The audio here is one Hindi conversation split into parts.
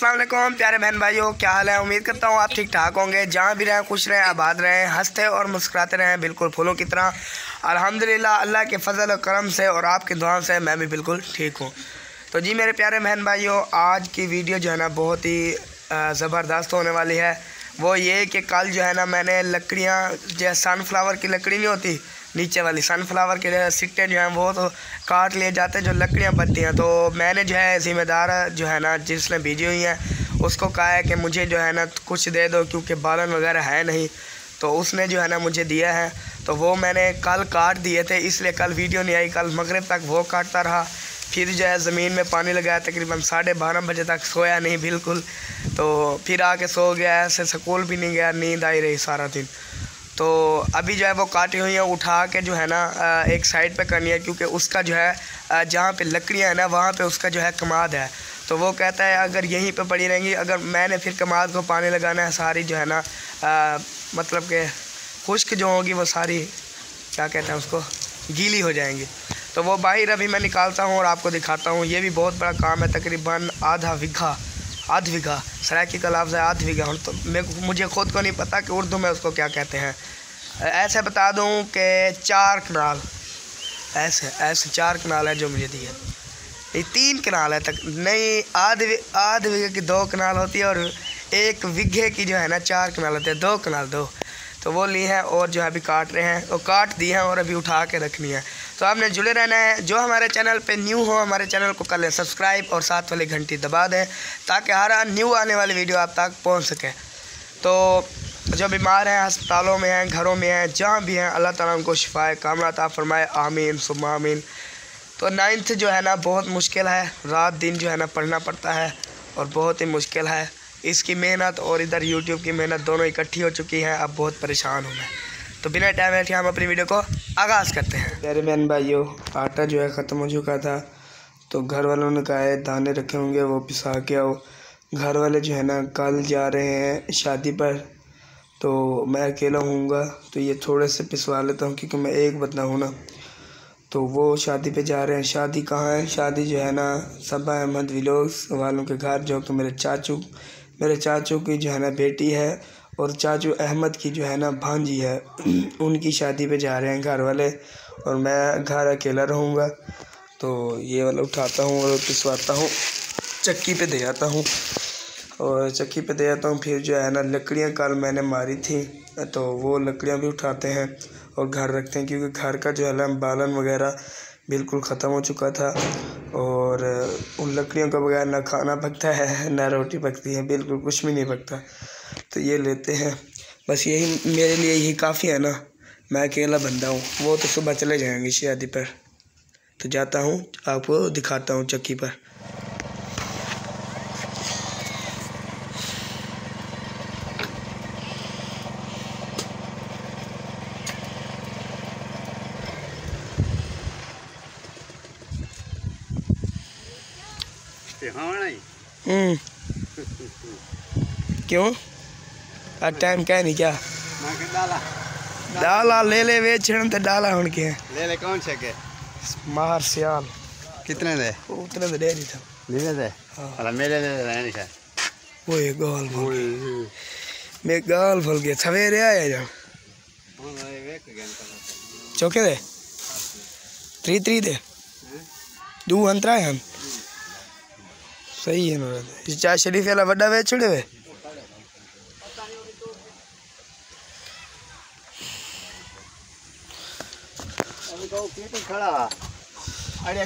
असलम प्यारे बहन भाइयों, क्या हाल है? उम्मीद करता हूँ आप ठीक ठाक होंगे। जहाँ भी रहें, खुश रहें, आबाद रहें, हँसते और मुस्कुराते रहें, बिल्कुल फूलों की तरह। अल्हम्दुलिल्लाह, अल्लाह के फजल और करम से और आपके दुआ से मैं भी बिल्कुल ठीक हूँ। तो जी, मेरे प्यारे बहन भाइयों, आज की वीडियो जो है ना, बहुत ही ज़बरदस्त होने वाली है। वो ये कि कल जो है ना, मैंने लकड़ियाँ, जो सनफ्लावर की लकड़ी नहीं होती नीचे वाली सनफ्लावर के सिक्के जो हैं वो तो काट लिए जाते हैं जो लकड़ियाँ बनती हैं। तो मैंने जो है ज़िम्मेदार जो है ना, जिसने भेजी हुई हैं, उसको कहा है कि मुझे जो है ना कुछ दे दो क्योंकि बालन वगैरह है नहीं। तो उसने जो है ना मुझे दिया है तो वो मैंने कल काट दिए थे, इसलिए कल वीडियो नहीं आई, कल मगरब तक वो काटता रहा। फिर जो है ज़मीन में पानी लगाया, तकरीबन साढ़े बारह बजे तक सोया नहीं बिल्कुल। तो फिर आके सो गया, ऐसे स्कूल भी नहीं गया, नींद आई रही सारा दिन। तो अभी जो है वो काटी हुई है उठा के जो है ना एक साइड पे करनी है क्योंकि उसका जो है जहाँ पे लकड़ियाँ हैं ना वहाँ पे उसका जो है कमाद है। तो वो कहता है अगर यहीं पे पड़ी रहेंगी अगर मैंने फिर कमाद को पानी लगाना है सारी जो है ना आ, मतलब के खुश्क जो होगी वो सारी क्या कहते हैं उसको गीली हो जाएँगी। तो वो बाहर अभी मैं निकालता हूँ और आपको दिखाता हूँ। ये भी बहुत बड़ा काम है तकरीबन आधा विघा आधविघा सरायकी लफ्ज़ है आधविघा और तो मैं मुझे खुद को नहीं पता कि उर्दू में उसको क्या कहते हैं। ऐसे बता दूँ कि चार कनाल, ऐसे ऐसे चार कनाल है जो मुझे दिए। ये तीन कनाल है तक, नहीं आध आध बीघे की दो कनाल होती है और एक विघे की जो है ना, चार कनाल होती है। दो कनाल, दो। तो वो ली हैं और जो है अभी काट रहे हैं। और काट दिए हैं और अभी उठा के रखनी है। तो आपने जुड़े रहना है। जो हमारे चैनल पे न्यू हो, हमारे चैनल को कर लें सब्सक्राइब और साथ वाली घंटी दबा दें, ताकि हर न्यू आने वाली वीडियो आप तक पहुँच सके। तो जो बीमार हैं, अस्पतालों में हैं, घरों में हैं, जहाँ भी हैं, अल्लाह ताला उनको शिफाए कामरा ता फरमाए। आमीन सुम आमीन। तो नाइन्थ जो है ना, बहुत मुश्किल है। रात दिन जो है ना, पढ़ना पड़ता है और बहुत ही मुश्किल है। इसकी मेहनत और इधर यूट्यूब की मेहनत दोनों इकट्ठी हो चुकी हैं। अब बहुत परेशान हूँ मैं। तो बिना टाइम वेस्ट के हम अपनी वीडियो को आगाज़ करते हैं। मेरे बहन भाइयों, आटा जो है ख़त्म हो चुका था तो घर वालों ने कहा है, दाने रखे होंगे, वो पिसा के आओ। घर वाले जो है ना, कल जा रहे हैं शादी पर तो मैं अकेला हूँगा तो ये थोड़े से पिसवा लेता हूँ, क्योंकि मैं एक बदला हूँ ना। तो वो शादी पे जा रहे हैं। शादी कहाँ है? शादी जो है ना, सबा अहमद विलोस वालों के घर, जो कि मेरे चाचू मेरे चाचू की जो है ना बेटी है और चाचू अहमद की जो है ना भांजी है, उनकी शादी पे जा रहे हैं घर वाले और मैं घर अकेला रहूँगा। तो ये वाला उठाता हूँ और पिसवाता हूँ, चक्की पे दे आता हूँ। और चक्की पे दे आता हूँ, फिर जो है ना लकड़ियाँ कल मैंने मारी थी तो वो लकड़ियाँ भी उठाते हैं और घर रखते हैं, क्योंकि घर का जो है ना बालन वगैरह बिल्कुल ख़त्म हो चुका था और उन लकड़ियों के बगैर ना खाना पकता है, ना रोटी पकती है, बिल्कुल कुछ भी नहीं पकता। तो ये लेते हैं। बस यही मेरे लिए यही काफ़ी है ना। मैं अकेला बंदा हूँ। वो तो सुबह चले जाएँगे शादी पर। तो जाता हूँ आपको दिखाता हूँ चक्की पर। हम्म। क्यों? टाइम कह नहीं क्या? डाला। डाला ले ले बेचण ते डाला हुन के। ले ले कौन छके मार सियाल। कितने दे? उतने दे दे था। ले ले दे अरे मेरे ले ले नहीं सर ओए गोल फल मे गोल फल के सवेरे आया जा। चौके दे? त्री त्री दे? दू अंतरा है। सही है मेरा चार शरीफ वाला बड़ा वे छुड़े हुए खड़ा अरे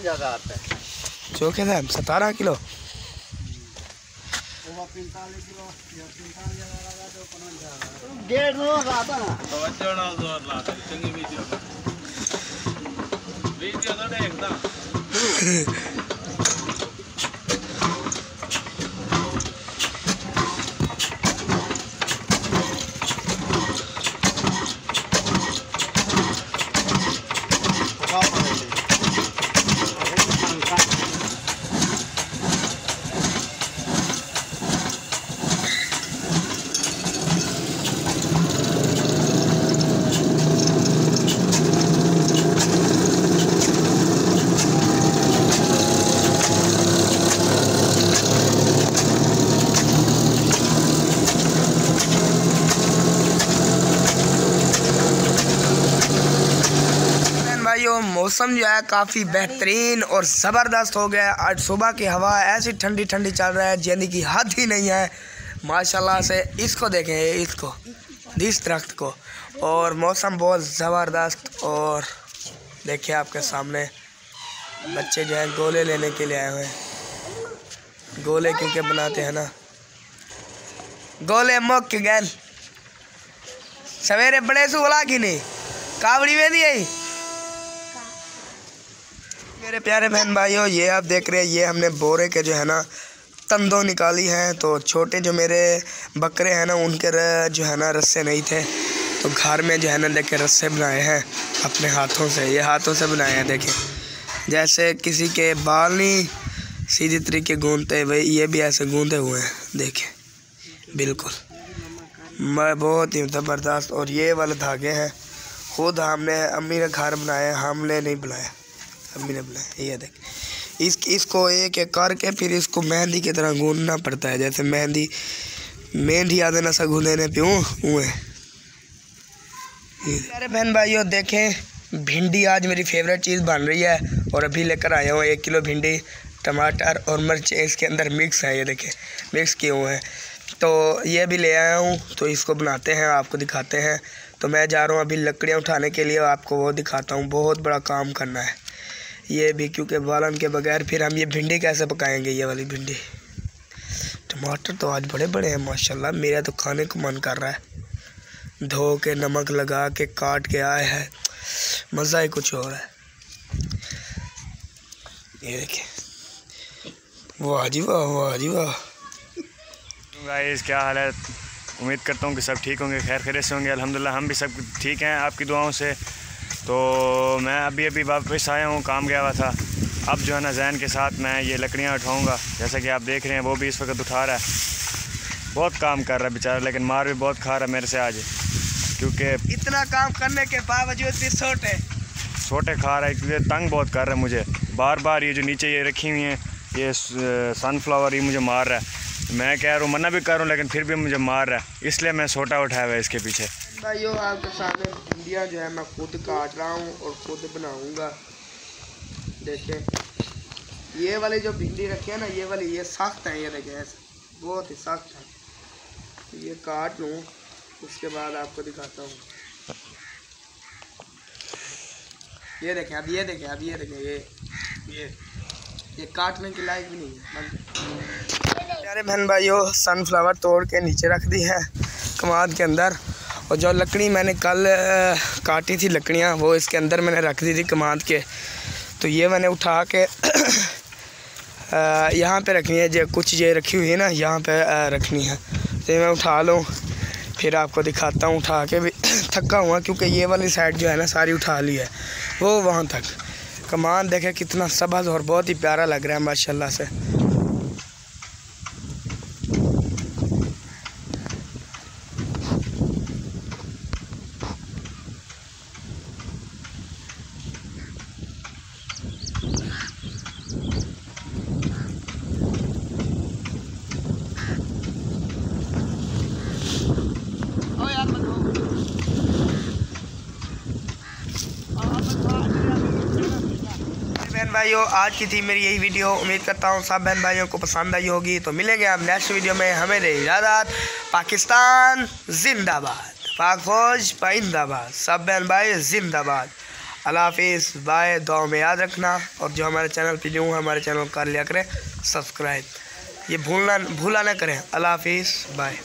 ज़्यादा आता है सतारह किलो। डेढ़ सौ लाता ना। चंगी बीच बीच मौसम जो है काफ़ी बेहतरीन और ज़बरदस्त हो गया है। आज सुबह की हवा ऐसी ठंडी ठंडी चल रहा है यानी कि हद ही नहीं है। माशाल्लाह से इसको देखें, इसको, इस दरख्त को। और मौसम बहुत ज़बरदस्त और देखिए आपके सामने, बच्चे जो है गोले लेने के लिए आए हुए हैं। गोले क्योंकि बनाते हैं ना? गोले मुक गैन सवेरे बड़े सु कि नहीं? कावड़ी में नहीं आई? मेरे प्यारे बहन भाइयों ये आप देख रहे हैं, ये हमने बोरे के जो है ना, तंदो निकाली हैं। तो छोटे जो मेरे बकरे हैं ना, उनके जो है ना, रस्से नहीं थे। तो घर में जो है ना, देखे रस्से बनाए हैं, अपने हाथों से। ये हाथों से बनाए हैं, देखें। जैसे किसी के बाल नहीं, सीधी तरीके गूंदते वही ये भी ऐसे गूंदे हुए हैं, देखें। बिल्कुल। मैं बहुत ही ज़बरदस्त, और ये वाले धागे हैं, खुद हमने अम्मी ने घर बनाया हमने नहीं बनाया अम्मी ने बनाया ये देख। इस, इसको एक एक करके फिर इसको मेहंदी की तरह गूंदना पड़ता है, जैसे मेहंदी मेहंदी आदे ना सा गूंदने पे हुए अरे बहन भाइयों, देखें, भिंडी आज मेरी फेवरेट चीज़ बन रही है, और अभी लेकर आया हूँ एक किलो भिंडी, टमाटर और मिर्च इसके अंदर मिक्स है, ये देखें मिक्स किए हुए हैं। तो ये भी ले आया हूँ तो इसको बनाते हैं, आपको दिखाते हैं। तो मैं जा रहा हूँ अभी लकड़ियाँ उठाने के लिए, आपको वो दिखाता हूँ, बहुत बड़ा काम करना है। ये भी क्योंकि बालन के बगैर फिर हम ये भिंडी कैसे पकाएँगे, ये वाली भिंडी? टमाटर तो आज बड़े बड़े हैं, माशाल्लाह। मेरा तो खाने को मन कर रहा है। धो के, नमक लगा के, काट के आए हैं। मज़ा ही कुछ और है। ये देखिए। वाह जी वाह वाह जी वाह। गाइस क्या हाल है? उम्मीद करता हूँ कि सब ठीक होंगे, खैर खैर से होंगे। अल्हम्दुलिल्लाह, हम भी सब ठीक हैं। आपकी दुआओं से तो मैं अभी अभी वापस आया हूँ काम गया हुआ था। अब जो है ना जैन के साथ मैं ये लकड़ियाँ उठाऊँगा। जैसा कि आप देख रहे हैं वो भी इस वक्त उठा रहा है। बहुत काम कर रहा है बेचारा लेकिन मार भी बहुत खा रहा है मेरे से आज। क्योंकि इतना काम करने के बावजूद भी छोटे छोटे खा रहा है क्योंकि तंग बहुत कर रहा है मुझे। बार बार ये जो नीचे ये रखी हुई हैं ये सनफ्लावर ये मुझे मार रहा है। मैं कह रहा हूँ मना भी कर रहा हूँ लेकिन फिर भी मुझे मार रहा है। इसलिए मैं छोटा उठाया हुआ है इसके पीछे। भाइयों, आपके सामने भिंडियाँ जो है, मैं खुद काट रहा हूँ और खुद बनाऊँगा। देखें ये वाली जो भिंडी रखी है ना, ये वाली, ये सख्त है, ये देखें बहुत ही सख्त है। ये काट लूँ, उसके बाद आपको दिखाता हूँ। ये देखें अब ये देखें अब ये देखें ये ये ये काटने के लायक भी नहीं है। प्यारे बहन भाइयों सनफ्लावर तोड़ के नीचे रख दी है, कमाद के अंदर। और जो लकड़ी मैंने कल काटी थी लकड़ियाँ, वो इसके अंदर मैंने रख दी थी कमाद के। तो ये मैंने उठा के यहाँ पे रखनी है, जो कुछ ये रखी हुई है ना, यहाँ पे रखनी है। तो मैं उठा लूँ, फिर आपको दिखाता हूँ, उठा के भी थका हुआ, क्योंकि ये वाली साइड जो है ना, सारी उठा ली है। वो वहाँ तक। कमान देखे कितना सबज और बहुत ही प्यारा लग रहा है, माशाल्लाह से बहन भाइयों, आज की थी मेरी यही वीडियो। उम्मीद करता हूँ सब बहन भाइयों को पसंद आई होगी। तो मिलेंगे हम नेक्स्ट वीडियो में। हमें दे इजाज़त। पाकिस्तान, जिंदाबाद। पाक फौज पाइंदाबाद। सब बहन भाई, जिंदाबाद। अल्लाह हाफिज़। बाय दुआ में याद रखना। और जो हमारे चैनल पे है, हमारे चैनल कर लिया करें। सब्सक्राइब। ये भूलना, भूला ना करें। अल्लाह हाफिज़। बाय।